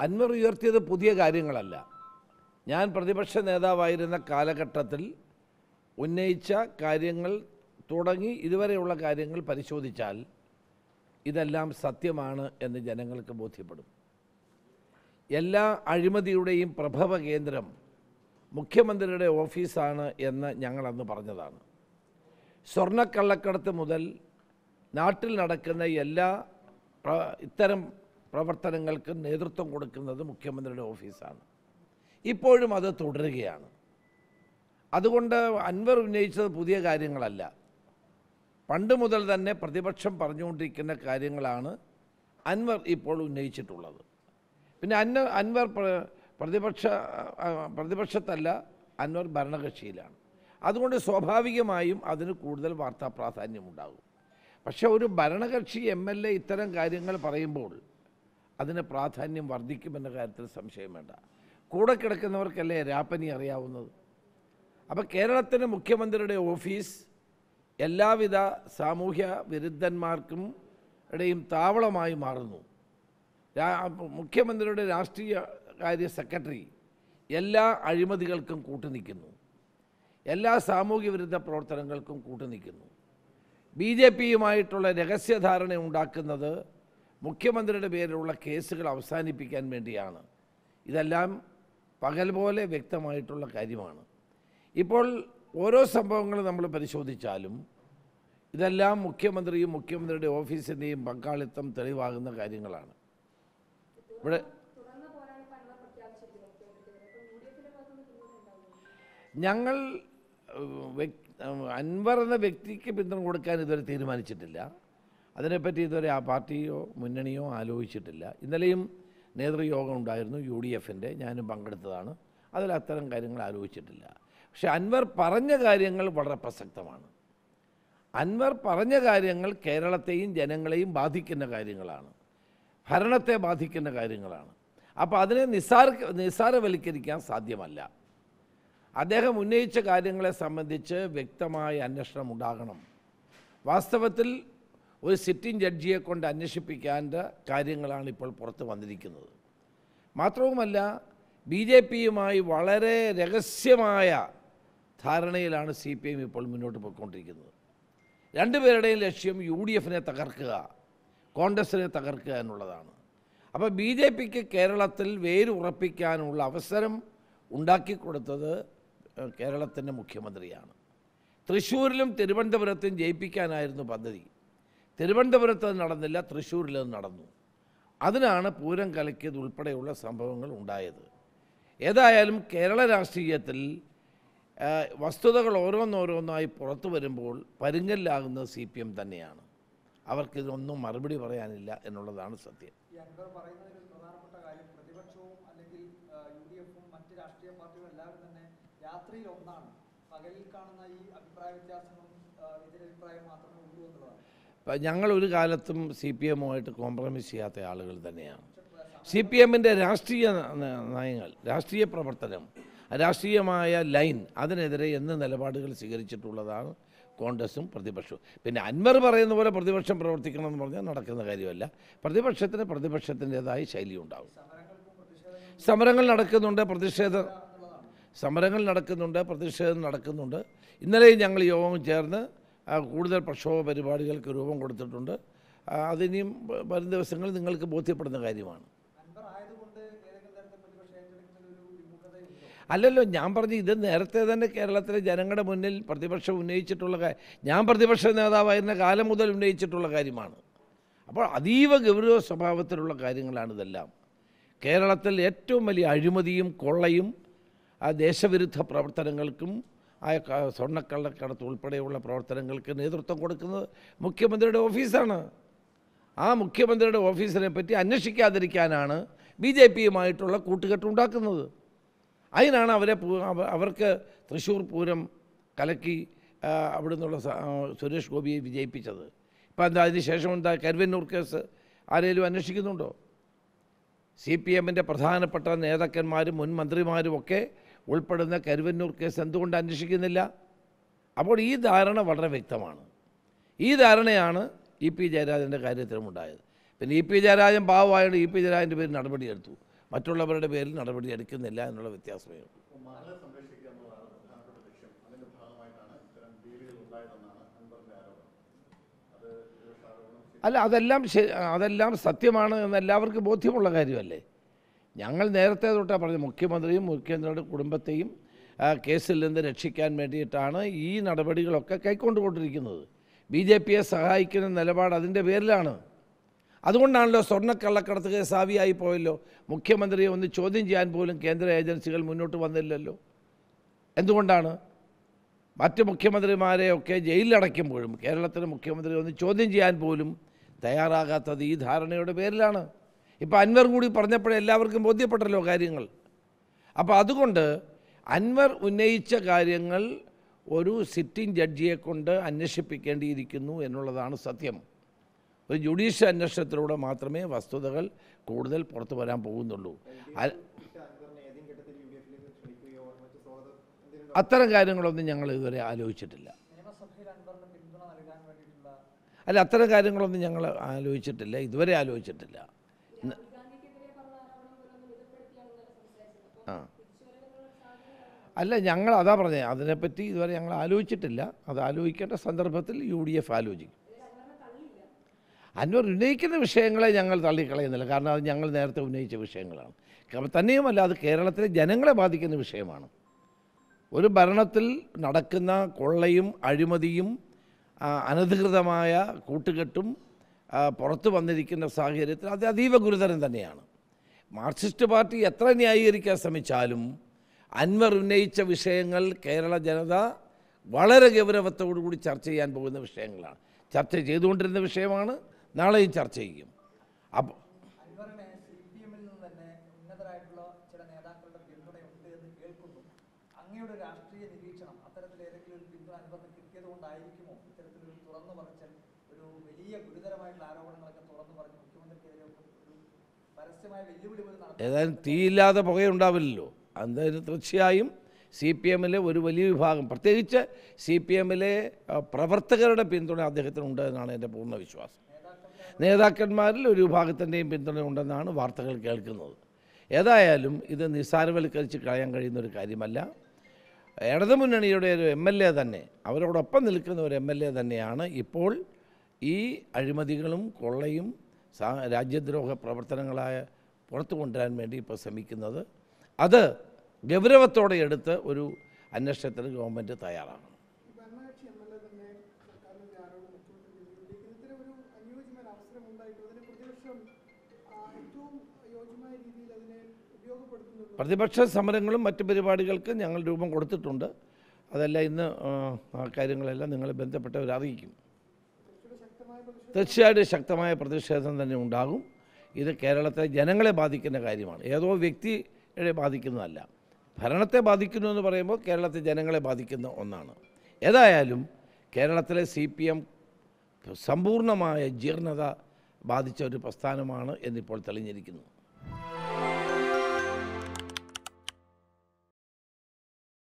അൻവർ ഉയർത്തിയത് പുതിയ കാര്യങ്ങളല്ല. ഞാൻ പ്രതിപക്ഷ നേതാവായിരുന്ന കാലഘട്ടത്തിൽ ഉന്നയിച്ച കാര്യങ്ങൾ തുടങ്ങി ഇതുവരെയുള്ള കാര്യങ്ങൾ പരിശോധിച്ചാൽ ഇതെല്ലാം സത്യമാണ് എന്ന് ജനങ്ങൾക്ക് ബോധ്യപ്പെടും. എല്ലാ അഴിമതിയുടെയും പ്രഭവ കേന്ദ്രം മുഖ്യമന്ത്രിയുടെ ഓഫീസാണ് എന്ന് ഞങ്ങളന്ന് പറഞ്ഞതാണ്. സ്വർണക്കള്ളക്കടത്ത് മുതൽ നാട്ടിൽ നടക്കുന്ന എല്ലാ ഇത്തരം പ്രവർത്തനങ്ങൾക്കും നേതൃത്വം കൊടുക്കുന്നത് മുഖ്യമന്ത്രിയുടെ ഓഫീസാണ്. ഇപ്പോഴും അത് തുടരുകയാണ്. അതുകൊണ്ട് അൻവർ ഉന്നയിച്ചത് പുതിയ കാര്യങ്ങളല്ല. പണ്ട് മുതൽ തന്നെ പ്രതിപക്ഷം പറഞ്ഞുകൊണ്ടിരിക്കുന്ന കാര്യങ്ങളാണ് അൻവർ ഇപ്പോൾ ഉന്നയിച്ചിട്ടുള്ളത്. പിന്നെ അന്ന അൻവർ പ്രതിപക്ഷ പ്രതിപക്ഷത്തല്ല അൻവർ ഭരണകക്ഷിയിലാണ്. അതുകൊണ്ട് സ്വാഭാവികമായും അതിന് കൂടുതൽ വാർത്താ പ്രാധാന്യമുണ്ടാകും പക്ഷേ ഒരു ഭരണകക്ഷി എം എൽ എ ഇത്തരം കാര്യങ്ങൾ പറയുമ്പോൾ അതിന് പ്രാധാന്യം വർദ്ധിക്കുമെന്ന കാര്യത്തിൽ സംശയം വേണ്ട. കൂടെ കിടക്കുന്നവർക്കല്ലേ രാപ്പനി അറിയാവുന്നത്? അപ്പോൾ കേരളത്തിലെ മുഖ്യമന്ത്രിയുടെ ഓഫീസ് എല്ലാവിധ സാമൂഹ്യ വിരുദ്ധന്മാർക്കും ഇടയും താവളമായി മാറുന്നു. മുഖ്യമന്ത്രിയുടെ രാഷ്ട്രീയ കാര്യ സെക്രട്ടറി എല്ലാ അഴിമതികൾക്കും കൂട്ടുനിൽക്കുന്നു എല്ലാ സാമൂഹ്യ വിരുദ്ധ പ്രവർത്തനങ്ങൾക്കും കൂട്ടുനിൽക്കുന്നു ബി ജെ പിയുമായിട്ടുള്ള രഹസ്യധാരണ ഉണ്ടാക്കുന്നത് മുഖ്യമന്ത്രിയുടെ പേരിലുള്ള കേസുകൾ അവസാനിപ്പിക്കാൻ വേണ്ടിയാണ്. ഇതെല്ലാം പകൽ പോലെ വ്യക്തമായിട്ടുള്ള കാര്യമാണ്. ഇപ്പോൾ ഓരോ സംഭവങ്ങളും നമ്മൾ പരിശോധിച്ചാലും ഇതെല്ലാം മുഖ്യമന്ത്രിയും മുഖ്യമന്ത്രിയുടെ ഓഫീസിന്റെയും പങ്കാളിത്തം തെളിവാകുന്ന കാര്യങ്ങളാണ്. ഇവിടെ ഞങ്ങൾ അൻവർ എന്ന വ്യക്തിക്ക് പിന്തുണ കൊടുക്കാൻ ഇതുവരെ തീരുമാനിച്ചിട്ടില്ല. അതിനെപ്പറ്റി ഇതുവരെ ആ പാർട്ടിയോ മുന്നണിയോ ആലോചിച്ചിട്ടില്ല. ഇന്നലെയും നേതൃയോഗം ഉണ്ടായിരുന്നു യു ഡി എഫിന്റെ. ഞാനും പങ്കെടുത്തതാണ്. അതിൽ അത്തരം കാര്യങ്ങൾ ആലോചിച്ചിട്ടില്ല. പക്ഷെ അൻവർ പറഞ്ഞ കാര്യങ്ങൾ വളരെ പ്രസക്തമാണ്. അൻവർ പറഞ്ഞ കാര്യങ്ങൾ കേരളത്തെയും ജനങ്ങളെയും ബാധിക്കുന്ന കാര്യങ്ങളാണ്. ഭരണത്തെ ബാധിക്കുന്ന കാര്യങ്ങളാണ്. അപ്പോൾ അതിനെ നിസ്സാര നിസ്സാരവൽക്കരിക്കാൻ സാധ്യമല്ല. അദ്ദേഹം ഉന്നയിച്ച കാര്യങ്ങളെ സംബന്ധിച്ച് വ്യക്തമായ അന്വേഷണം ഉണ്ടാകണം. വാസ്തവത്തിൽ ഒരു സിറ്റിംഗ് ജഡ്ജിയെ കൊണ്ട് അന്വേഷിപ്പിക്കേണ്ട കാര്യങ്ങളാണ് ഇപ്പോൾ പുറത്ത് വന്നിരിക്കുന്നത്. മാത്രവുമല്ല ബി ജെ പിയുമായി വളരെ രഹസ്യമായ ധാരണയിലാണ് സി പി എം ഇപ്പോൾ മുന്നോട്ട് പോയിക്കൊണ്ടിരിക്കുന്നത്. രണ്ടുപേരുടെയും ലക്ഷ്യം യു ഡി എഫിനെ തകർക്കുക കോൺഗ്രസിനെ തകർക്കുക എന്നുള്ളതാണ്. അപ്പോൾ ബി ജെ പിക്ക് കേരളത്തിൽ വേരുറപ്പിക്കാനുള്ള അവസരം ഉണ്ടാക്കിക്കൊടുത്തത് കൊടുത്തത് കേരളത്തിന്റെ മുഖ്യമന്ത്രിയാണ്. തൃശ്ശൂരിലും തിരുവനന്തപുരത്തും ജയിപ്പിക്കാനായിരുന്നു പദ്ധതി. തിരുവനന്തപുരത്ത് അത് നടന്നില്ല തൃശ്ശൂരിൽ അത് നടന്നു. അതിനാണ് പൂരം കലക്കിയത് ഉൾപ്പെടെയുള്ള സംഭവങ്ങൾ ഉണ്ടായത്. ഏതായാലും കേരള രാഷ്ട്രീയത്തിൽ വസ്തുതകൾ ഓരോന്നോരോന്നായി പുറത്തു വരുമ്പോൾ പരുങ്ങലിലാകുന്നത് സി പി എം തന്നെയാണ്. അവർക്കിതൊന്നും മറുപടി പറയാനില്ല എന്നുള്ളതാണ് സത്യം. രാത്രിയിൽ ഒന്നാണ്. പകലിൽ കാണുന്ന ഈ അഭിപ്രായ വ്യത്യാസങ്ങളും ആ, എതിരഭിപ്രായം മാത്രമേ ഉള്ളൂ എന്നുള്ളതാണ്. ഒരു കാലത്തും സി പി എമ്മുമായിട്ട് കോംപ്രമൈസ് ചെയ്യാത്ത ആളുകൾ തന്നെയാണ്. സി പി എമ്മിന്റെ രാഷ്ട്രീയ നയങ്ങൾ രാഷ്ട്രീയ പ്രവർത്തനം രാഷ്ട്രീയമായ ലൈൻ അതിനെതിരെ എന്ന് നിലപാടുകൾ സ്വീകരിച്ചിട്ടുള്ളതാണ് കോൺഗ്രസും പ്രതിപക്ഷവും. പിന്നെ അൻവർ പറയുന്ന പോലെ പ്രതിപക്ഷം പ്രവർത്തിക്കണമെന്ന് പറഞ്ഞാൽ നടക്കുന്ന കാര്യമല്ല. പ്രതിപക്ഷത്തിന് പ്രതിപക്ഷത്തിന്റെതായ ശൈലി ഉണ്ടാവും. സമരങ്ങൾ നടക്കുന്നുണ്ട് പ്രതിഷേധ സമരങ്ങൾ നടക്കുന്നുണ്ട് പ്രതിഷേധം നടക്കുന്നുണ്ട്. ഇന്നലെയും ഞങ്ങൾ യോഗം ചേർന്ന് കൂടുതൽ പ്രക്ഷോഭ പരിപാടികൾക്ക് രൂപം കൊടുത്തിട്ടുണ്ട്. അതിനിയും വരും ദിവസങ്ങളിൽ നിങ്ങൾക്ക് ബോധ്യപ്പെടുന്ന കാര്യമാണ്. അല്ലല്ലോ ഞാൻ പറഞ്ഞു ഇത് നേരത്തെ തന്നെ കേരളത്തിലെ ജനങ്ങളുടെ മുന്നിൽ പ്രതിപക്ഷം ഉന്നയിച്ചിട്ടുള്ള ഞാൻ പ്രതിപക്ഷ നേതാവായിരുന്ന കാലം മുതൽ ഉന്നയിച്ചിട്ടുള്ള കാര്യമാണ്. അപ്പോൾ അതീവ ഗൗരവ സ്വഭാവത്തിലുള്ള കാര്യങ്ങളാണ് ഇതെല്ലാം. കേരളത്തിൽ ഏറ്റവും വലിയ അഴിമതിയും കൊള്ളയും ആ ദേശവിരുദ്ധ പ്രവർത്തനങ്ങൾക്കും ആ സ്വർണക്കള്ളക്കടത്ത് ഉൾപ്പെടെയുള്ള പ്രവർത്തനങ്ങൾക്ക് നേതൃത്വം കൊടുക്കുന്നത് മുഖ്യമന്ത്രിയുടെ ഓഫീസാണ്. ആ മുഖ്യമന്ത്രിയുടെ ഓഫീസിനെ പറ്റി അന്വേഷിക്കാതിരിക്കാനാണ് ബി ജെ പിയുമായിട്ടുള്ള കൂട്ടുകെട്ടുണ്ടാക്കുന്നത് അതിനാണ് അവരെ അവർക്ക് തൃശ്ശൂർ പൂരം കലക്കി അവിടെ നിന്നുള്ള സുരേഷ് ഗോപിയെ വിജയിപ്പിച്ചത്. ഇപ്പം എന്താ അതിന് ശേഷം എന്താ കരുവന്നൂർ കേസ് ആരെങ്കിലും അന്വേഷിക്കുന്നുണ്ടോ? സി പി എമ്മിന്റെ പ്രധാനപ്പെട്ട നേതാക്കന്മാരും മുൻ മന്ത്രിമാരും ഒക്കെ ഉൾപ്പെടുന്ന കരുവന്നൂർ കേസ് എന്തുകൊണ്ട് അന്വേഷിക്കുന്നില്ല? അപ്പോൾ ഈ ധാരണ വളരെ വ്യക്തമാണ്. ഈ ധാരണയാണ് ഇ പി ജയരാജന്റെ കാര്യത്തിലും ഉണ്ടായത് പിന്നെ ഇ പി ജയരാജൻ പാവമായത് ഇ പി ജയരാജന്റെ പേരിൽ നടപടിയെടുത്തു. മറ്റുള്ളവരുടെ പേരിൽ നടപടി എടുക്കുന്നില്ല എന്നുള്ള വ്യത്യാസമേ ഉള്ളൂ അല്ല അതെല്ലാം അതെല്ലാം സത്യമാണ് എന്ന് എല്ലാവർക്കും ബോധ്യമുള്ള കാര്യമല്ലേ? ഞങ്ങൾ നേരത്തെ തൊട്ടാണ് പറഞ്ഞത് മുഖ്യമന്ത്രിയും മുഖ്യമന്ത്രിയുടെ കുടുംബത്തെയും കേസിൽ നിന്ന് രക്ഷിക്കാൻ വേണ്ടിയിട്ടാണ് ഈ നടപടികളൊക്കെ കൈക്കൊണ്ടുകൊണ്ടിരിക്കുന്നത്. ബി ജെ പിയെ സഹായിക്കുന്ന നിലപാട് അതിന്റെ പേരിലാണ്. അതുകൊണ്ടാണല്ലോ സ്വർണക്കള്ളക്കടത്ത് കേസ് ആവിയായി പോയല്ലോ. മുഖ്യമന്ത്രിയെ ഒന്ന് ചോദ്യം ചെയ്യാൻ പോലും കേന്ദ്ര ഏജൻസികൾ മുന്നോട്ട് വന്നില്ലല്ലോ. എന്തുകൊണ്ടാണ്? മറ്റ് മുഖ്യമന്ത്രിമാരെയൊക്കെ ജയിലിലടയ്ക്കുമ്പോഴും കേരളത്തിലെ മുഖ്യമന്ത്രി ഒന്ന് ചോദ്യം ചെയ്യാൻ പോലും തയ്യാറാകാത്തത് ഈ ധാരണയുടെ പേരിലാണ്. ഇപ്പോൾ അൻവർ കൂടി പറഞ്ഞപ്പോഴേ എല്ലാവർക്കും ബോധ്യപ്പെട്ടല്ലോ കാര്യങ്ങൾ. അപ്പോൾ അതുകൊണ്ട് അൻവർ ഉന്നയിച്ച കാര്യങ്ങൾ ഒരു സിറ്റിംഗ് ജഡ്ജിയെ കൊണ്ട് അന്വേഷിപ്പിക്കേണ്ടിയിരിക്കുന്നു എന്നുള്ളതാണ് സത്യം. ഒരു ജുഡീഷ്യൽ അന്വേഷണത്തിലൂടെ മാത്രമേ വസ്തുതകൾ കൂടുതൽ പുറത്തു വരാൻ പോകുന്നുള്ളൂ. അത്തരം കാര്യങ്ങളൊന്നും ഞങ്ങൾ ഇതുവരെ ആലോചിച്ചിട്ടില്ല. അല്ല അത്തരം കാര്യങ്ങളൊന്നും ഞങ്ങൾ ആലോചിച്ചിട്ടില്ല ഇതുവരെ ആലോചിച്ചിട്ടില്ല. അല്ല ഞങ്ങൾ അതാ പറഞ്ഞത് അതിനെപ്പറ്റി ഇതുവരെ ഞങ്ങൾ ആലോചിച്ചിട്ടില്ല. അത് ആലോചിക്കേണ്ട സന്ദർഭത്തിൽ യു ഡി എഫ് ആലോചിക്കും. അന്വർ ഉന്നയിക്കുന്ന വിഷയങ്ങളെ ഞങ്ങൾ തള്ളിക്കളയുന്നില്ല. കാരണം അത് ഞങ്ങൾ നേരത്തെ ഉന്നയിച്ച വിഷയങ്ങളാണ്. തന്നെയുമല്ല അത് കേരളത്തിലെ ജനങ്ങളെ ബാധിക്കുന്ന വിഷയമാണ്. ഒരു ഭരണത്തിൽ നടക്കുന്ന കൊള്ളയും അഴിമതിയും അനധികൃതമായ കൂട്ടുകെട്ടും പുറത്തു വന്നിരിക്കുന്ന സാഹചര്യത്തിൽ അത് അതീവ ഗുരുതരം തന്നെയാണ്. മാർക്സിസ്റ്റ് പാർട്ടി എത്ര ന്യായീകരിക്കാൻ ശ്രമിച്ചാലും അൻവർ ഉന്നയിച്ച വിഷയങ്ങൾ കേരള ജനത വളരെ ഗൗരവത്തോടുകൂടി ചർച്ച ചെയ്യാൻ പോകുന്ന വിഷയങ്ങളാണ്. ചർച്ച ചെയ്തുകൊണ്ടിരുന്ന വിഷയമാണ് നാളെയും ചർച്ച ചെയ്യും. അപ്പോൾ ഏതായാലും തീയില്ലാതെ പുകയുണ്ടാവില്ലല്ലോ. എന്തായാലും തീർച്ചയായും സി പി എമ്മിലെ ഒരു വലിയ വിഭാഗം പ്രത്യേകിച്ച് സി പി എമ്മിലെ പ്രവർത്തകരുടെ പിന്തുണ അദ്ദേഹത്തിനുണ്ട് എന്നാണ് എന്റെ പൂർണ വിശ്വാസം. നേതാക്കന്മാരിൽ ഒരു വിഭാഗത്തിന്റെയും പിന്തുണ ഉണ്ടെന്നാണ് വാർത്തകൾ കേൾക്കുന്നത്. ഏതായാലും ഇത് നിസ്സാരവൽക്കരിച്ച് കളയാൻ കഴിയുന്ന ഒരു കാര്യമല്ല. ഇടതുമുന്നണിയുടെ ഒരു എം എൽ എ തന്നെ അവരോടൊപ്പം നിൽക്കുന്ന ഒരു എം എൽ എ തന്നെയാണ് ഇപ്പോൾ ഈ അഴിമതികളും കൊള്ളയും രാജ്യദ്രോഹ പ്രവർത്തനങ്ങളായ പുറത്തു കൊണ്ടുവരാൻ വേണ്ടി ഇപ്പോൾ ശ്രമിക്കുന്നത്. അത് ഗൗരവത്തോടെ എടുത്ത് ഒരു അന്വേഷണത്തിന് ഗവൺമെന്റ് അതിനെ പ്രതിപക്ഷം സമരങ്ങളും മറ്റ് പരിപാടികൾക്ക് ഞങ്ങൾ രൂപം കൊടുത്തിട്ടുണ്ട്. അതെല്ലാം ഇന്ന് കാര്യങ്ങളെല്ലാം നിങ്ങളെ ബന്ധപ്പെട്ടവർ അറിയിക്കും. തീർച്ചയായിട്ടും ശക്തമായ പ്രതിഷേധം തന്നെ ഉണ്ടാകും. ഇത് കേരളത്തെ ജനങ്ങളെ ബാധിക്കുന്ന കാര്യമാണ്. ഏതോ വ്യക്തിയെ ബാധിക്കുന്നതല്ല. ഭരണത്തെ ബാധിക്കുന്നു എന്ന് പറയുമ്പോൾ കേരളത്തെ ജനങ്ങളെ ബാധിക്കുന്ന ഒന്നാണ്. ഏതായാലും കേരളത്തിലെ സി പി എം സമ്പൂർണമായ ജീർണത ബാധിച്ച ഒരു പ്രസ്ഥാനമാണ് എന്നിപ്പോൾ തെളിഞ്ഞിരിക്കുന്നു